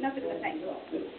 なってください。